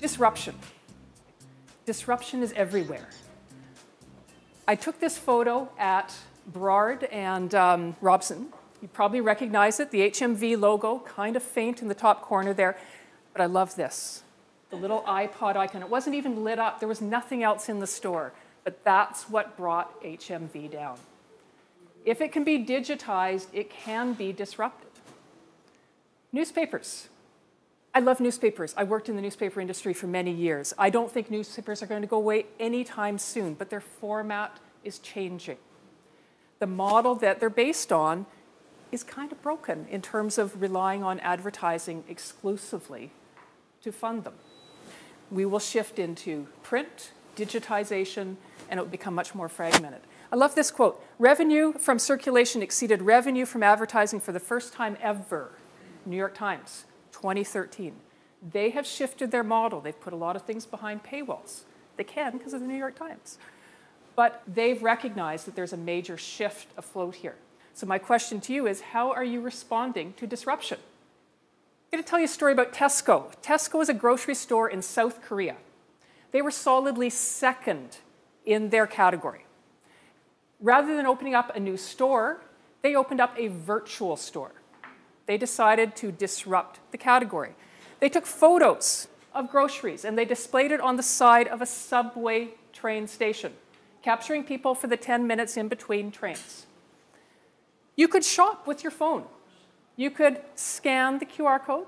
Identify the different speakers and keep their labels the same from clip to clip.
Speaker 1: Disruption. Disruption is everywhere. I took this photo at Burrard and um, Robson. You probably recognize it, the HMV logo, kind of faint in the top corner there. But I love this, the little iPod icon. It wasn't even lit up. There was nothing else in the store. But that's what brought HMV down. If it can be digitized, it can be disrupted. Newspapers. I love newspapers. I worked in the newspaper industry for many years. I don't think newspapers are going to go away anytime soon, but their format is changing. The model that they're based on is kind of broken in terms of relying on advertising exclusively to fund them. We will shift into print, digitization, and it will become much more fragmented. I love this quote. Revenue from circulation exceeded revenue from advertising for the first time ever. New York Times, 2013. They have shifted their model. They've put a lot of things behind paywalls. They can because of the New York Times. But they've recognized that there's a major shift afloat here. So my question to you is, how are you responding to disruption? I'm going to tell you a story about Tesco. Tesco is a grocery store in South Korea. They were solidly second in their category. Rather than opening up a new store, they opened up a virtual store. They decided to disrupt the category. They took photos of groceries and they displayed it on the side of a subway train station, capturing people for the 10 minutes in between trains. You could shop with your phone. You could scan the QR code.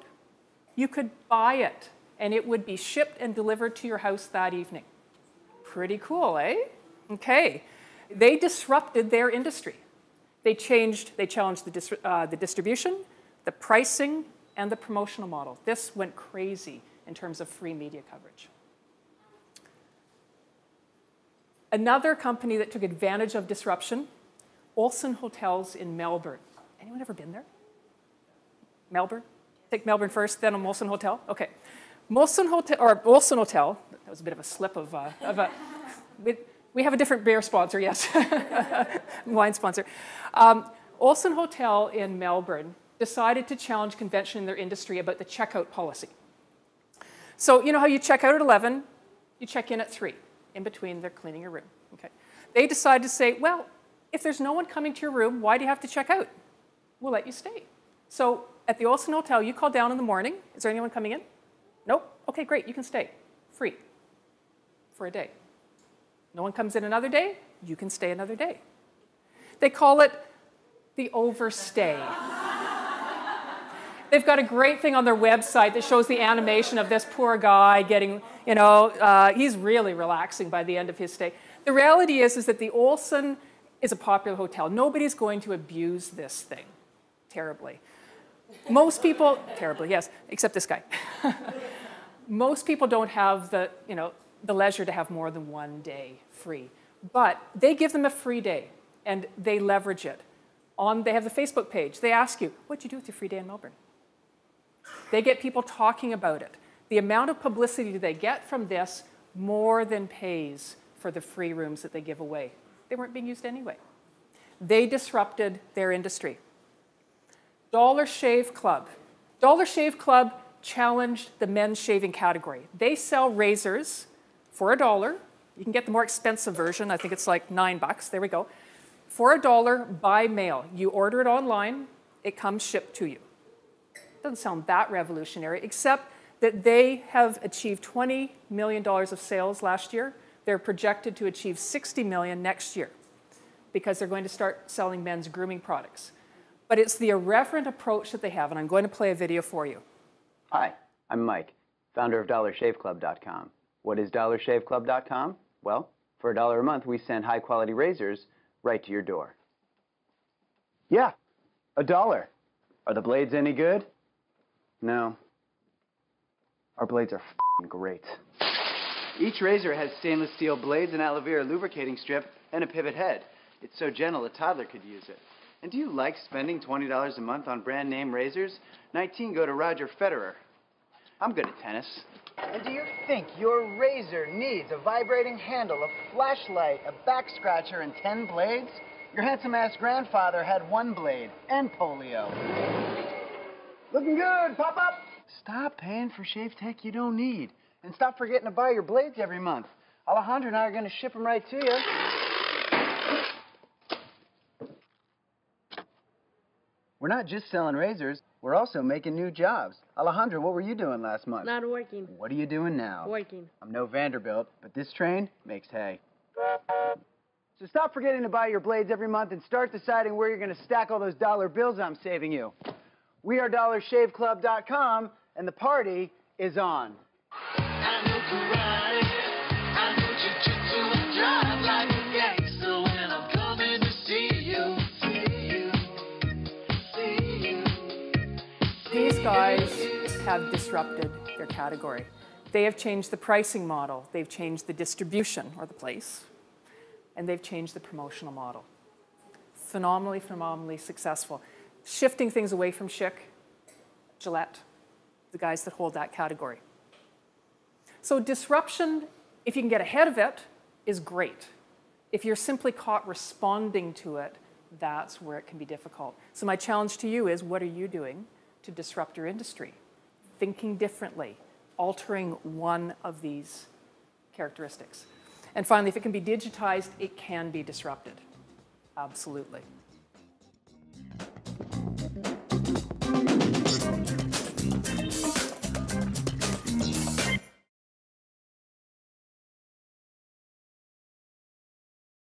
Speaker 1: You could buy it, and it would be shipped and delivered to your house that evening. Pretty cool, eh? Okay. They disrupted their industry. They changed, they challenged the, dis uh, the distribution, the pricing, and the promotional model. This went crazy in terms of free media coverage. Another company that took advantage of disruption, Olsen Hotels in Melbourne. Anyone ever been there? Melbourne? Take Melbourne first, then a Molson Hotel? Okay. Molson Hotel, or Olsen Hotel, that was a bit of a slip of, uh, of a, we have a different beer sponsor, yes, wine sponsor. Um, Olsen Hotel in Melbourne decided to challenge convention in their industry about the checkout policy. So you know how you check out at 11, you check in at 3. In between, they're cleaning your room. Okay. They decide to say, well, if there's no one coming to your room, why do you have to check out? We'll let you stay. So at the Olsen Hotel, you call down in the morning. Is there anyone coming in? Nope. Okay, great. You can stay. Free. For a day. No one comes in another day, you can stay another day. They call it the overstay. They've got a great thing on their website that shows the animation of this poor guy getting, you know, uh, he's really relaxing by the end of his stay. The reality is, is that the Olsen is a popular hotel. Nobody's going to abuse this thing terribly. Most people, terribly, yes, except this guy. Most people don't have the, you know, the leisure to have more than one day free. But they give them a free day and they leverage it. On, they have the Facebook page. They ask you, what'd you do with your free day in Melbourne? They get people talking about it. The amount of publicity they get from this more than pays for the free rooms that they give away. They weren't being used anyway. They disrupted their industry. Dollar Shave Club. Dollar Shave Club challenged the men's shaving category. They sell razors for a dollar. You can get the more expensive version. I think it's like nine bucks. There we go. For a dollar by mail. You order it online, it comes shipped to you. Doesn't sound that revolutionary, except that they have achieved $20 million of sales last year. They're projected to achieve 60 million next year because they're going to start selling men's grooming products. But it's the irreverent approach that they have, and I'm going to play a video for you.
Speaker 2: Hi, I'm Mike, founder of DollarShaveClub.com. What is DollarShaveClub.com? Well, for a dollar a month, we send high quality razors right to your door. Yeah, a dollar. Are the blades any good? No. Our blades are great. Each razor has stainless steel blades, an aloe vera lubricating strip, and a pivot head. It's so gentle a toddler could use it. And do you like spending $20 a month on brand name razors? 19 go to Roger Federer. I'm good at tennis.
Speaker 3: And do you think your razor needs a vibrating handle, a flashlight, a back scratcher, and 10 blades? Your handsome ass grandfather had one blade and polio. Looking good, pop up! Stop paying for shave tech you don't need. And stop forgetting to buy your blades every month. Alejandro and I are going to ship them right to you. We're not just selling razors, we're also making new jobs. Alejandro, what were you doing last month?
Speaker 4: Not working.
Speaker 3: What are you doing now?
Speaker 4: Working.
Speaker 3: I'm no Vanderbilt, but this train makes hay. So stop forgetting to buy your blades every month and start deciding where you're going to stack all those dollar bills I'm saving you. We are DollarShaveClub.com, and the party is on.
Speaker 5: I know karate. I know jujitsu and drive like a gangster when I'm coming to see you. See you. See you.
Speaker 1: These guys have disrupted their category. They have changed the pricing model, they've changed the distribution or the place, and they've changed the promotional model. Phenomenally, phenomenally successful. Shifting things away from Schick, Gillette, the guys that hold that category. So, disruption, if you can get ahead of it, is great. If you're simply caught responding to it, that's where it can be difficult. So, my challenge to you is what are you doing to disrupt your industry? Thinking differently, altering one of these characteristics. And finally, if it can be digitized, it can be disrupted. Absolutely.